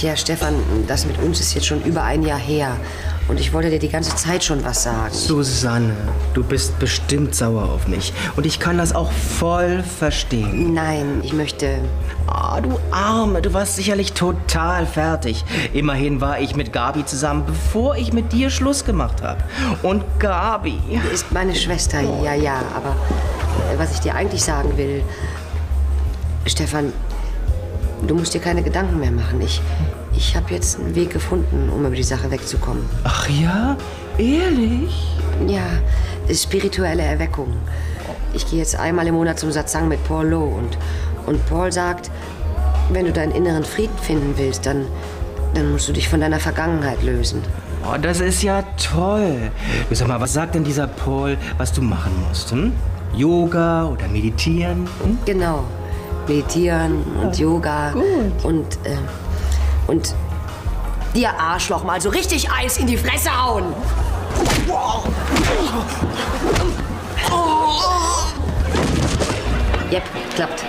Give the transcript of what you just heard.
Tja, Stefan, das mit uns ist jetzt schon über ein Jahr her. Und ich wollte dir die ganze Zeit schon was sagen. Susanne, du bist bestimmt sauer auf mich. Und ich kann das auch voll verstehen. Nein, ich möchte. Ah, du Arme, du warst sicherlich total fertig. Immerhin war ich mit Gabi zusammen, bevor ich mit dir Schluss gemacht habe. Und Gabi. Ist meine Schwester, ja, ja. Aber äh, was ich dir eigentlich sagen will. Stefan, du musst dir keine Gedanken mehr machen. Ich, ich habe jetzt einen Weg gefunden, um über die Sache wegzukommen. Ach ja? Ehrlich? Ja, spirituelle Erweckung. Ich gehe jetzt einmal im Monat zum Satsang mit Paul Lowe und, und Paul sagt, wenn du deinen inneren Frieden finden willst, dann, dann musst du dich von deiner Vergangenheit lösen. Oh, das ist ja toll. Du sag mal, was sagt denn dieser Paul, was du machen musst? Hm? Yoga oder meditieren? Hm? Genau. Meditieren und Yoga. gut. Und, äh, und dir Arschloch mal so richtig Eis in die Fresse hauen. Jep, klappt.